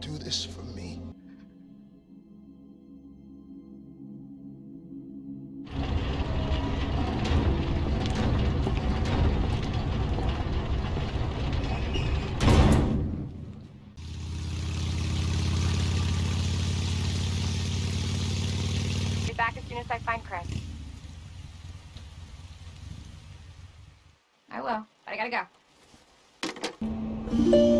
Do this for me. Be back as soon as I find Chris. I will, but I gotta go.